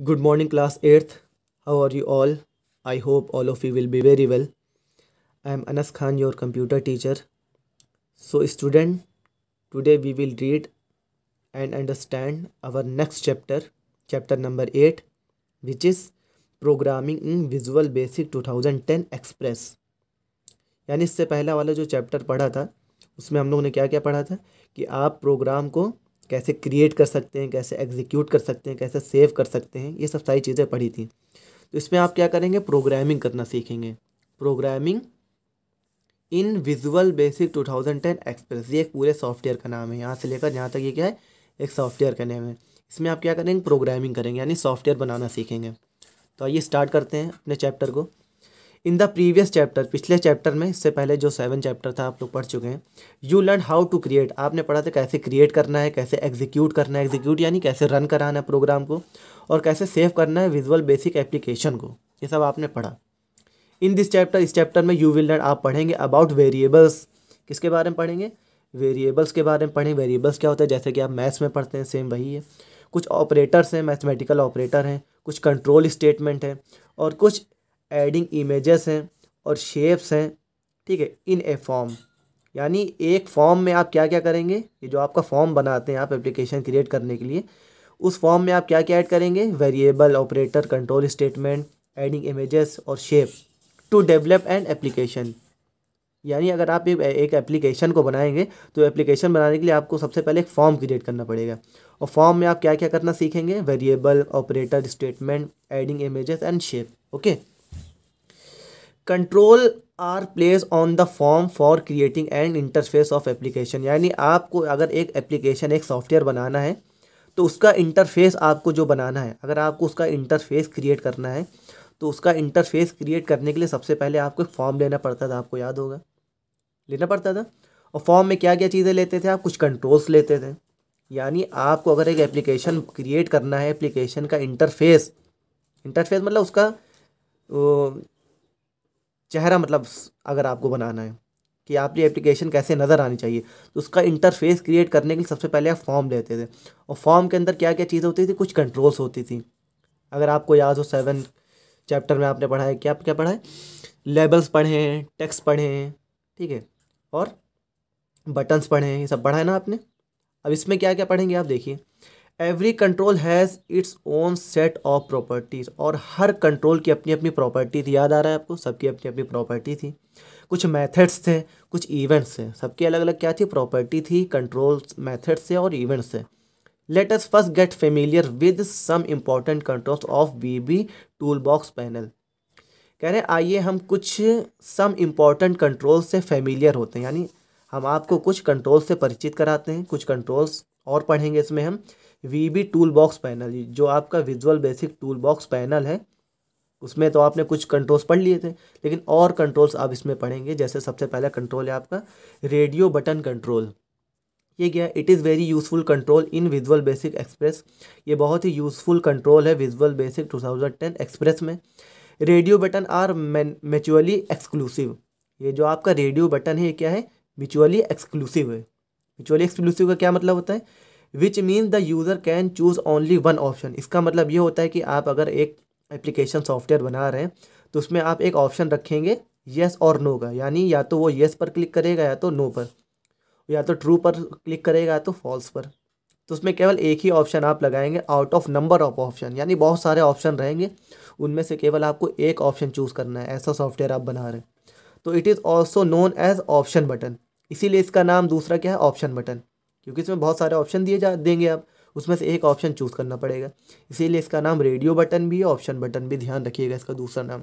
Good morning class eighth how are you all I hope all of you will be very well I am Anas Khan your computer teacher so student today we will read and understand our next chapter chapter number eight which is programming in Visual Basic two thousand ten Express यानी इससे पहला वाला जो chapter पढ़ा था, उसमें हम लोगों ने क्या क्या पढ़ा था? कि आप प्रोग्राम को कैसे क्रिएट कर सकते हैं, कैसे एग्जीक्यूट कर सकते हैं, कैसे सेव कर सकते हैं, ये सब सारी चीज़ें पढ़ी थी। तो इसमें आप क्या करेंगे? प्रोग्रामिंग करना सीखेंगे। Programming in Visual Basic 2010 Express ये एक पूरे सॉफ्टवेयर का नाम है। यहाँ से लेकर यहाँ तक ये क्या है? एक सॉफ्टवेयर का नाम है। इसमें आप क्या करेंगे? प्रोग्रामिंग करेंगे, यानी सॉफ्टवेयर बनाना सीखेंगे। तो आइए स्टार्ट करते हैं अपने चैप्टर को। इन द प्रीवियस चैप्टर, पिछले चैप्टर में, इससे पहले जो सेवन चैप्टर था, आप लोग पढ़ चुके हैं। You learn how to create आपने पढ़ा था कैसे क्रिएट करना है, कैसे एग्जीक्यूट करना है। एग्जीक्यूट यानी कैसे रन कराना है प्रोग्राम को और कैसे सेव करना है विजुअल बेसिक एप्लीकेशन को। ये सब आपने पढ़ा। इन दिस चैप्टर इस चैप्टर में यू विल लर्न आप पढ़ेंगे अबाउट वेरिएबल्स किसके बारे में पढ़ेंगे? वेरिएबल्स के बारे में पढ़ेंगे वेरिएबल्स क्या होता है? जैसे कि आप मैथ्स में पढ़ते हैं सेम वही है। कुछ ऑपरेटर्स हैं मैथमेटिकल ऑपरेटर हैं। कुछ कंट्रोल स्टेटमेंट हैं। और कुछ एडिंग इमेजेस हैं और शेप्स हैं, ठीक है इन ए फॉर्म यानी एक फॉर्म में आप क्या क्या करेंगे? ये जो आपका फॉर्म बनाते हैं आप एप्लीकेशन क्रिएट करने के लिए, उस फॉर्म में आप क्या क्या ऐड करेंगे? Variable operator control statement adding images और shape to develop an application यानी अगर आप एक एप्लीकेशन को बनाएँगे तो एप्लीकेशन बनाने के लिए आपको सबसे पहले एक फॉर्म क्रिएट करना पड़ेगा। और फॉर्म में आप क्या क्या करना सीखेंगे? Variable operator statement adding images and shape okay control are place on the form for creating and interface of application यानी आपको अगर एक एप्लीकेशन एक सॉफ्टवेयर बनाना है तो उसका इंटरफेस आपको जो बनाना है, अगर आपको उसका इंटरफेस क्रिएट करना है तो उसका इंटरफेस क्रिएट करने के लिए सबसे पहले आपको एक फॉर्म लेना पड़ता था, आपको याद होगा? लेना पड़ता था? और फॉर्म में क्या क्या चीज़ें लेते थे आप? कुछ कंट्रोल्स लेते थे। यानी आपको अगर एक एप्लीकेशन क्रिएट करना है एप्लीकेशन का इंटरफेस इंटरफेस मतलब उसका चेहरा मतलब अगर आपको बनाना है, कि आपकी एप्लीकेशन कैसे नज़र आनी चाहिए तो उसका इंटरफेस क्रिएट करने के लिए सबसे पहले आप फॉर्म लेते थे। और फॉर्म के अंदर क्या क्या चीज़ें होती थी? कुछ कंट्रोल्स होती थी। अगर आपको याद हो सेवन चैप्टर में आपने पढ़ा है, क्या क्या पढ़ा है? लेबल्स पढ़े टेक्स्ट पढ़े ठीक है? और बटन्स पढ़े ये सब पढ़ा है ना आपने? अब इसमें क्या क्या पढ़ेंगे आप? देखिए every control has its own set of properties और हर कंट्रोल की अपनी अपनी प्रॉपर्टी थी। याद आ रहा है आपको? सबकी अपनी अपनी प्रॉपर्टी थी। कुछ मेथड्स थे, कुछ इवेंट्स थे। सबकी अलग अलग क्या थी? प्रॉपर्टी थी कंट्रोल मेथड्स थे और इवेंट्स थे। Let us first get familiar with some important controls of V B tool box panel कह रहे हैं, आइए हम कुछ सम इंपॉर्टेंट कंट्रोल से फेमिलियर होते हैं। यानी हम आपको कुछ कंट्रोल से परिचित कराते हैं। कुछ कंट्रोल्स और पढ़ेंगे इसमें हम। V B tool box panel जो आपका Visual Basic tool box panel है, उसमें तो आपने कुछ कंट्रोल्स पढ़ लिए थे, लेकिन और कंट्रोल्स आप इसमें पढ़ेंगे, जैसे सबसे पहला कंट्रोल है आपका रेडियो बटन कंट्रोल ये क्या है? It is very useful control in Visual Basic Express ये बहुत ही यूज़फुल कंट्रोल है विजुअल बेसिक 2010 एक्सप्रेस में। Radio button are mutually exclusive ये जो आपका रेडियो बटन है क्या है? म्यूचुअली एक्सक्लूसिव है। म्यूचुअली एक्सक्लूसिव का क्या मतलब होता है? Which mean the user can choose only one option इसका मतलब ये होता है कि आप अगर एक एप्लीकेशन सॉफ्टवेयर बना रहे हैं तो उसमें आप एक ऑप्शन रखेंगे येस और नो का। यानी या तो वो येस पर क्लिक करेगा, या तो नो पर। या तो ट्रू पर क्लिक करेगा, या तो फॉल्स पर। तो उसमें केवल एक ही ऑप्शन आप लगाएँगे out of number of option यानी बहुत सारे ऑप्शन रहेंगे, उनमें से केवल आपको एक ऑप्शन चूज़ करना है, ऐसा सॉफ्टवेयर आप बना रहे हैं। तो it is also known as option button इसीलिए इसका नाम दूसरा क्या है? ऑप्शन बटन क्योंकि इसमें बहुत सारे ऑप्शन दिए जा, देंगे आप। उसमें से एक ऑप्शन चूज़ करना पड़ेगा। इसीलिए इसका नाम रेडियो बटन भी है ऑप्शन बटन भी ध्यान रखिएगा इसका दूसरा नाम।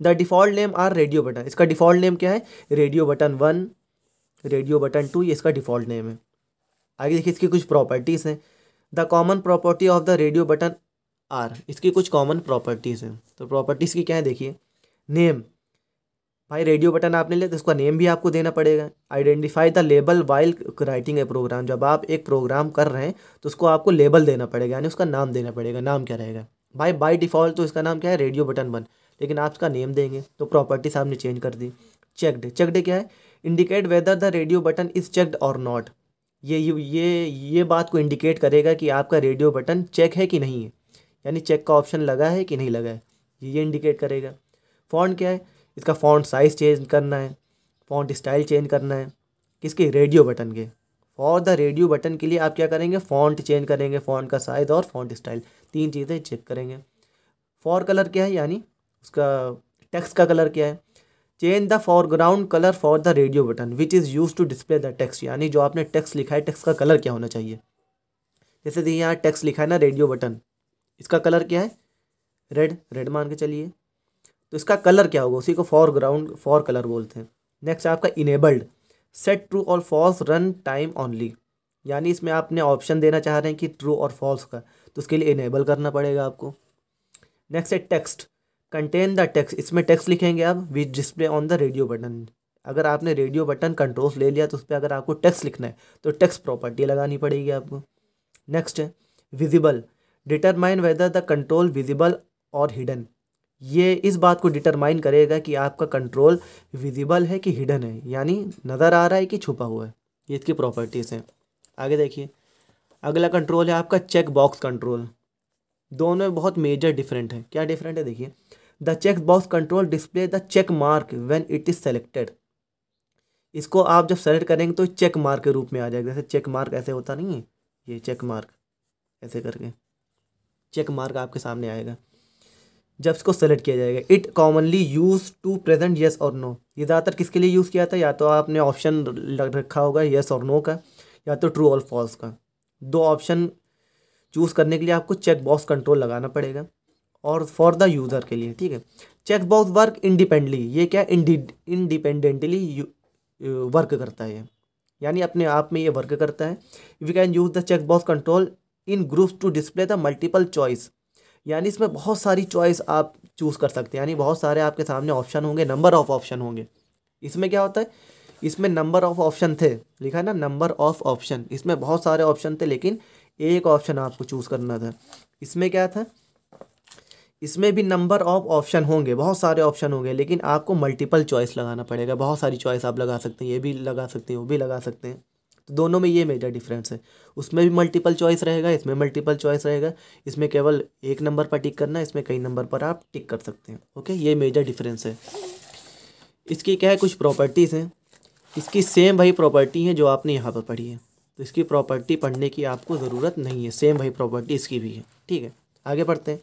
The default name are radio button इसका डिफ़ॉल्ट नेम क्या है? Radio button one radio button two ये इसका डिफ़ॉल्ट नेम है। आगे देखिए, इसकी कुछ प्रॉपर्टीज़ हैं। The common property of the radio button are इसकी कुछ कॉमन प्रॉपर्टीज़ हैं। तो प्रॉपर्टीज़ की क्या है? देखिए। नेम भाई रेडियो बटन आपने लिया तो उसका नेम भी आपको देना पड़ेगा। Identify the label while writing a program जब आप एक प्रोग्राम कर रहे हैं तो उसको आपको लेबल देना पड़ेगा, यानी उसका नाम देना पड़ेगा। नाम क्या रहेगा? भाई बाय डिफ़ॉल्ट तो इसका नाम क्या है? रेडियो बटन वन लेकिन आप इसका नेम देंगे तो प्रॉपर्टी आपने चेंज कर दी। चेकड चेकड क्या है? Indicate whether the radio button is checked और नॉट ये ये ये बात को इंडिकेट करेगा कि आपका रेडियो बटन चेक है कि नहीं है। यानी चेक का ऑप्शन लगा है कि नहीं लगा है। ये इंडिकेट करेगा। फ़ॉन्ट क्या है? इसका फ़ॉन्ट साइज़ चेंज करना है फ़ॉन्ट स्टाइल चेंज करना है, किसके? रेडियो बटन के। फॉर द रेडियो बटन के लिए आप क्या करेंगे? फ़ॉन्ट चेंज करेंगे फ़ॉन्ट का साइज़ और फ़ॉन्ट स्टाइल तीन चीज़ें चेक करेंगे। फॉर कलर क्या है? यानी उसका टेक्स्ट का कलर क्या है? Change the foreground colour for the radio button which is use to display the text यानी जो आपने टेक्स्ट लिखा है टेक्स्ट का कलर क्या होना चाहिए? जैसे यहाँ टेक्स्ट लिखा है ना रेडियो बटन इसका कलर क्या है? रेड रेड मान के चलिए। तो इसका कलर क्या होगा? उसी को फॉरग्राउंड फॉर कलर बोलते हैं। नेक्स्ट आपका इनेबल्ड सेट ट्रू और फॉल्स रन टाइम ऑनली यानी इसमें आपने ऑप्शन देना चाह रहे हैं कि ट्रू और फॉल्स का। तो उसके लिए इनेबल करना पड़ेगा आपको। नेक्स्ट है टेक्स्ट कंटेन द टेक्स्ट इसमें टेक्स्ट लिखेंगे आप which display on the radio button अगर आपने रेडियो बटन कंट्रोल्स ले लिया तो उस पर अगर आपको टेक्स्ट लिखना है तो टेक्स्ट प्रॉपर्टी लगानी पड़ेगी आपको। नेक्स्ट है visible determine whether the control visible और हिडन ये इस बात को डिटरमाइन करेगा कि आपका कंट्रोल विजिबल है कि हिडन है, यानी नज़र आ रहा है कि छुपा हुआ है। ये इसकी प्रॉपर्टीज़ हैं। आगे देखिए। अगला कंट्रोल है आपका चेक बॉक्स कंट्रोल दोनों में बहुत मेजर डिफरेंट है। क्या डिफरेंट है? देखिए। The check box control display the check mark when it is selected इसको आप जब सेलेक्ट करेंगे तो चेक मार्क के रूप में आ जाएगा। जैसे चेक मार्क ऐसे होता नहीं है। ये चेक मार्क ऐसे करके। चेक मार्क आपके सामने आएगा। जब इसको सेलेक्ट किया जाएगा। It commonly use to present yes और नो ये ज़्यादातर किसके लिए यूज़ किया था? या तो आपने ऑप्शन रखा होगा येस और नो का, या तो ट्रू और फॉल्स का। दो ऑप्शन चूज़ करने के लिए आपको चेक बॉक्स कंट्रोल लगाना पड़ेगा। और फॉर द यूज़र के लिए, ठीक है? चेक बॉक्स वर्क इंडिपेंडली ये क्या? इंडिपेंडेंटली वर्क करता है। यानी अपने आप में ये वर्क करता है। We can use the check box control in groups to display the multiple choice यानी इसमें बहुत सारी चॉइस आप चूज़ कर सकते हैं। यानी बहुत सारे आपके सामने ऑप्शन होंगे नंबर ऑफ़ ऑप्शन होंगे। इसमें क्या होता है? इसमें नंबर ऑफ़ ऑप्शन थे। लिखा है ना नंबर ऑफ़ ऑप्शन इसमें बहुत सारे ऑप्शन थे, लेकिन एक ऑप्शन आपको चूज़ करना था। इसमें क्या था? इसमें भी नंबर ऑफ़ ऑप्शन होंगे, बहुत सारे ऑप्शन होंगे, लेकिन आपको मल्टीपल चॉइस लगाना पड़ेगा। बहुत सारी चॉइस आप लगा सकते हैं, ये भी लगा सकते हैं, वो भी लगा सकते हैं। तो दोनों में ये मेजर डिफरेंस है। उसमें भी मल्टीपल चॉइस रहेगा, इसमें मल्टीपल चॉइस रहेगा। इसमें केवल एक नंबर पर टिक करना इसमें कई नंबर पर आप टिक कर सकते हैं। ओके ये मेजर डिफरेंस है। इसकी क्या है? कुछ प्रॉपर्टीज़ हैं। इसकी सेम वही प्रॉपर्टी है जो आपने यहाँ पर पढ़ी है। तो इसकी प्रॉपर्टी पढ़ने की आपको ज़रूरत नहीं है। सेम वही प्रॉपर्टी इसकी भी है। ठीक है? आगे पढ़ते हैं।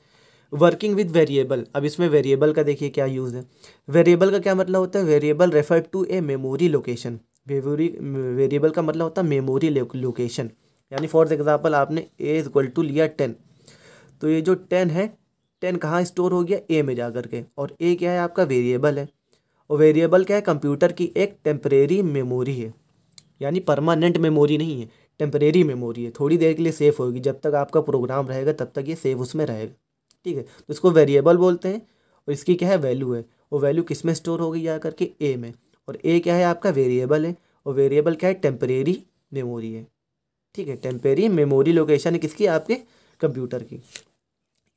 वर्किंग विद वेरिएबल अब इसमें वेरिएबल का देखिए क्या यूज़ है। वेरिएबल का क्या मतलब होता है? Variable refer to a memory location memory variable का मतलब होता है मेमोरी लोकेशन। यानी फॉर एग्जांपल आपने ए इज़ इक्वल टू लिया टेन तो ये जो टेन है टेन कहाँ स्टोर हो गया? ए में जा कर के। और ए क्या है? आपका वेरिएबल है। और वेरिएबल क्या है? कंप्यूटर की एक टेम्परेरी मेमोरी है। यानी परमानेंट मेमोरी नहीं है टेम्परेरी मेमोरी है। थोड़ी देर के लिए सेफ़ होगी। जब तक आपका प्रोग्राम रहेगा, तब तक ये सेफ़ उसमें रहेगा। ठीक है? तो इसको वेरिएबल बोलते हैं। और इसकी क्या है? वैल्यू है। वो वैल्यू किसमें स्टोर होगी? जा करके ए में। और ए क्या है? आपका वेरिएबल है। और वेरिएबल क्या है? टेम्परेरी मेमोरी है। ठीक है? टेम्परेरी मेमोरी लोकेशन है किसकी? आपके कंप्यूटर की।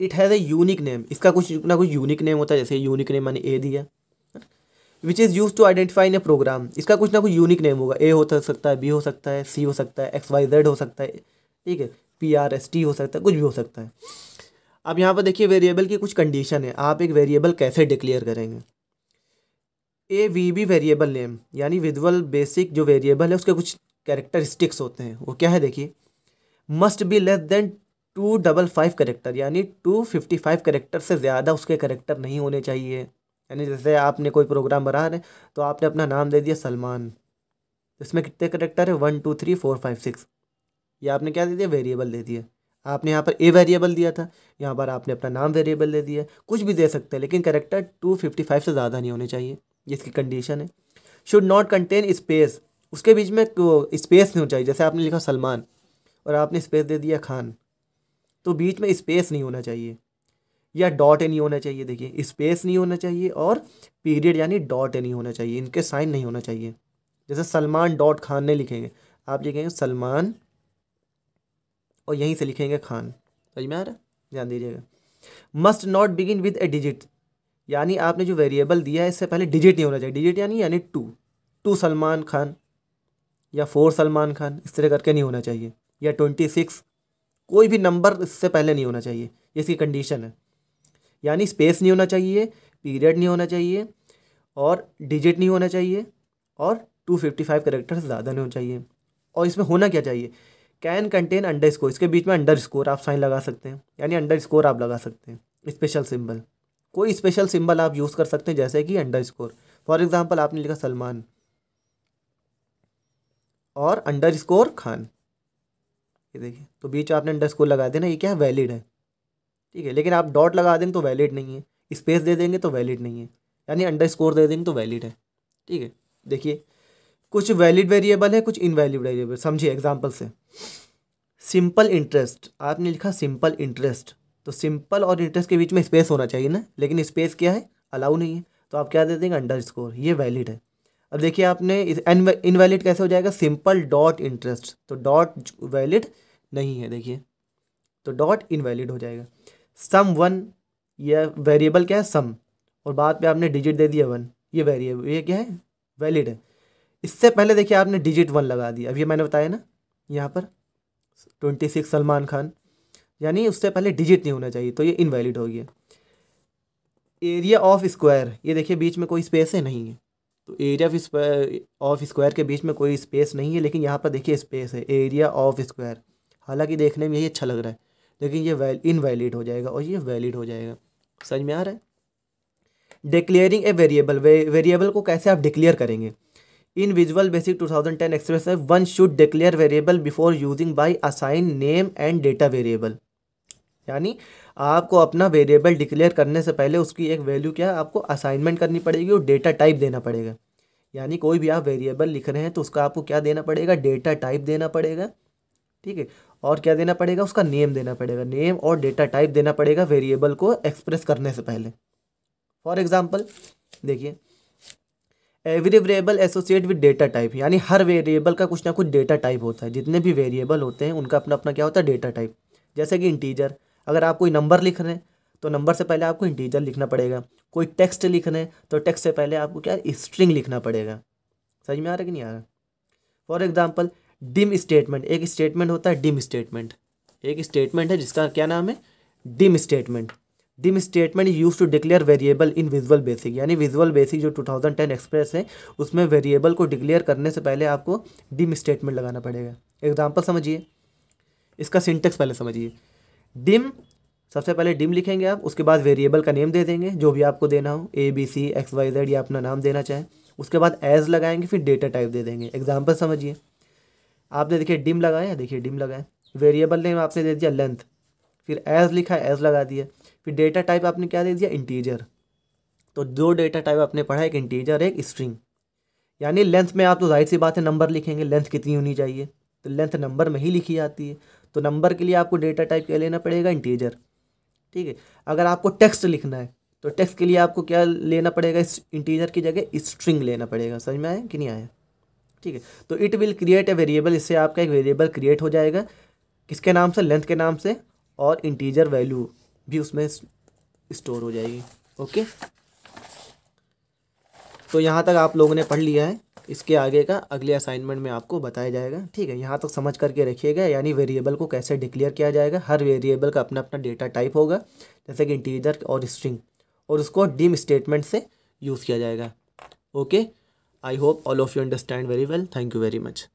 It has a unique name इसका कुछ ना कुछ यूनिक नेम होता है। जैसे यूनिक नेम मैंने ए दिया। Which is use to identify a program इसका कुछ ना कुछ यूनिक नेम होगा। ए हो सकता है बी हो सकता है सी हो सकता है एक्स वाई जेड हो सकता है। ठीक है? पी आर एस टी हो सकता है, कुछ भी हो सकता है। अब यहाँ पर देखिए वेरिएबल की कुछ कंडीशन है। आप एक वेरिएबल कैसे डिक्लेयर करेंगे? A V B variable name यानी विजुअल बेसिक जो वेरिएबल है, उसके कुछ कैरेक्टरिस्टिक्स होते हैं। वो क्या है देखिए? Must be less than two double five character यानी टू फिफ्टी फाइव करेक्टर से ज़्यादा उसके करेक्टर नहीं होने चाहिए। यानी जैसे आपने कोई प्रोग्राम बना रहे तो आपने अपना नाम दे दिया सलमान। इसमें कितने करेक्टर है? One two three four five six ये आपने क्या दे दिया? वेरिएबल दे दिया। आपने यहाँ पर ए वेरिएबल दिया था, यहाँ पर आपने अपना नाम वेरिएबल दे दिया। कुछ भी दे सकते हैं, लेकिन करेक्टर टू फिफ्टी फाइव से ज़्यादा नहीं होने चाहिए। जिसकी कंडीशन है। शुड नॉट कंटेन स्पेस उसके बीच में स्पेस नहीं होना चाहिए। जैसे आपने लिखा सलमान और आपने स्पेस दे दिया खान तो बीच में स्पेस नहीं होना चाहिए। या डॉट नहीं होना चाहिए। देखिए स्पेस नहीं होना चाहिए और पीरियड यानी डॉट नहीं होना चाहिए। इनके साइन नहीं होना चाहिए। जैसे सलमान डॉट खान नहीं लिखेंगे आप लिखेंगे सलमान और यहीं से लिखेंगे खान। समझ में आ रहा है? ध्यान दीजिएगा। Must not begin with a digit यानी आपने जो वेरिएबल दिया है, इससे पहले डिजिट नहीं होना चाहिए। डिजिट यानी यानी टू टू सलमान खान या फोर सलमान खान, इस तरह करके नहीं होना चाहिए। या ट्वेंटी सिक्स कोई भी नंबर इससे पहले नहीं होना चाहिए। इसकी कंडीशन है। यानी स्पेस नहीं होना चाहिए पीरियड नहीं होना चाहिए, और डिजिट नहीं होना चाहिए, और टू फिफ्टी फाइव करेक्टर ज़्यादा नहीं होना चाहिए। और इसमें होना क्या चाहिए? कैन कंटेन अंडर स्कोर इसके बीच में अंडर स्कोर आप साइन लगा सकते हैं। यानी अंडर स्कोर आप लगा सकते हैं। स्पेशल सिंबल कोई स्पेशल सिंबल आप यूज़ कर सकते हैं, जैसे कि अंडर स्कोर फॉर एग्ज़ाम्पल आपने लिखा सलमान और अंडर स्कोर खान. ये देखिए तो बीच आपने अंडर स्कोर लगा देना, ये क्या है वैलिड है? ठीक है, लेकिन आप डॉट लगा देंगे तो वैलिड नहीं है. स्पेस दे देंगे तो वैलिड नहीं है. यानी अंडर स्कोर दे देंगे तो वैलिड है. ठीक है, देखिए, कुछ वैलिड वेरिएबल है, कुछ इनवैलिड वेरिएबल समझिए एग्ज़ाम्पल से. सिंपल इंटरेस्ट आपने लिखा सिंपल इंटरेस्ट तो सिंपल और इंटरेस्ट के बीच में स्पेस होना चाहिए ना, लेकिन स्पेस क्या है? अलाउ नहीं है। तो आप क्या दे देंगे? अंडर स्कोर ये वैलिड है। अब देखिए आपने इनवैलिड कैसे हो जाएगा? Simple dot interest. तो डॉट वैलिड नहीं है, देखिए। तो डॉट इनवैलिड हो जाएगा। सम वन ये वेरिएबल क्या है? सम। और बाद में आपने डिजिट दे दिया वन। ये वेरिएबल ये क्या है? वैलिड है। इससे पहले देखिए आपने डिजिट वन लगा दिया। अब ये मैंने बताया ना, यहाँ पर। Twenty six Salman Khan. यानी उससे पहले डिजिट नहीं होना चाहिए तो ये इनवैलिड हो गया। एरिया ऑफ़ स्क्वायर ये देखिए बीच में कोई स्पेस है नहीं है। तो एरिया ऑफ़ ऑफ़ स्क्वायर के बीच में कोई स्पेस नहीं है, लेकिन यहाँ पर देखिए स्पेस है एरिया ऑफ़ स्क्वायर हालाँकि देखने में यही अच्छा लग रहा है, लेकिन ये वैल इनवैलिड हो जाएगा और ये वैलिड हो जाएगा। समझ में आ रहा है? डिक्लेयरिंग ए वेरिएबल वेरिएबल को कैसे आप डिक्लेयर करेंगे? In Visual Basic 2010 Express one should declare variable before using by assign name and data variable यानी आपको अपना वेरिएबल डिक्लेयर करने से पहले उसकी एक वैल्यू क्या है, आपको असाइनमेंट करनी पड़ेगी और डेटा टाइप देना पड़ेगा। यानी कोई भी आप वेरिएबल लिख रहे हैं तो उसका आपको क्या देना पड़ेगा? डेटा टाइप देना पड़ेगा। ठीक है? और क्या देना पड़ेगा? उसका नेम देना पड़ेगा। नेम और डेटा टाइप देना पड़ेगा वेरिएबल को एक्सप्रेस करने से पहले। फॉर एग्ज़ाम्पल देखिए every variable associate with data type यानी हर वेरिएबल का कुछ ना कुछ डेटा टाइप होता है। जितने भी वेरिएबल होते हैं, उनका अपना अपना क्या होता है? डेटा टाइप जैसे कि इंटीजर अगर आप कोई नंबर लिख रहे हैं तो नंबर से पहले आपको इंटीजर लिखना पड़ेगा। कोई टेक्स्ट लिख रहे हैं तो टेक्स्ट से पहले आपको क्या स्ट्रिंग लिखना पड़ेगा। समझ में आ रहा है कि नहीं आ रहा? फॉर एग्ज़ाम्पल डिम स्टेटमेंट एक स्टेटमेंट होता है डिम स्टेटमेंट एक स्टेटमेंट है जिसका क्या नाम है? Dim statement dim statement use to declare variable in Visual Basic यानी विजुअल बेसिक जो 2010 एक्सप्रेस है, उसमें वेरिएबल को डिक्लेयर करने से पहले आपको डिम स्टेटमेंट लगाना पड़ेगा। एग्ज़ाम्पल समझिए। इसका सिंटेक्स पहले समझिए। डिम, सबसे पहले डिम लिखेंगे आप, उसके बाद वेरिएबल का नेम दे देंगे, जो भी आपको देना हो A B C X Y Z या अपना नाम देना चाहें। उसके बाद एज लगाएँगे, फिर डेटा टाइप दे देंगे। एग्ज़ाम्पल समझिए। आपने देखिए डिम लगाया देखिए डिम लगाए वेरिएबल नेम आपने दे दिया लेंथ फिर एज लिखा एज लगा दिया। फिर डेटा टाइप आपने क्या दे दिया? इंटीजर तो दो डेटा टाइप आपने पढ़ा एक इंटीजर एक स्ट्रिंग यानी लेंथ में आप तो ज़ाहिर सी बात है नंबर लिखेंगे। लेंथ कितनी होनी चाहिए? तो लेंथ नंबर में ही लिखी जाती है। तो नंबर के लिए आपको डेटा टाइप क्या लेना पड़ेगा? इंटीजर ठीक है? अगर आपको टेक्स्ट लिखना है तो टेक्स्ट के लिए आपको क्या लेना पड़ेगा? इस इंटीजर की जगह स्ट्रिंग लेना पड़ेगा। समझ में आया? कि नहीं आया? ठीक है? तो it will create a variable इससे आपका एक वेरिएबल क्रिएट हो जाएगा। किसके नाम से? लेंथ के नाम से। और इंटीजर वैल्यू भी उसमें स्टोर हो जाएगी। ओके तो यहाँ तक आप लोगों ने पढ़ लिया है। इसके आगे का अगले असाइनमेंट में आपको बताया जाएगा। ठीक है, यहाँ तक समझ करके रखिएगा, यानी वेरिएबल को कैसे डिक्लेयर किया जाएगा। हर वेरिएबल का अपना अपना डेटा टाइप होगा, जैसे कि इंटीजर और स्ट्रिंग और उसको डीम स्टेटमेंट से यूज़ किया जाएगा। Okay I hope all of you understand very well thank you very much